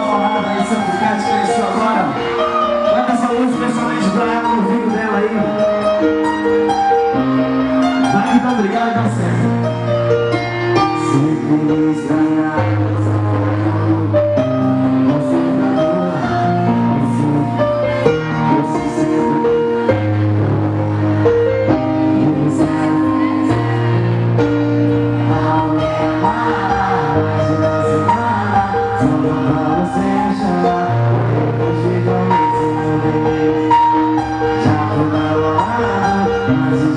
falada ela, no dela aí. Obrigado, dá certo. Amen.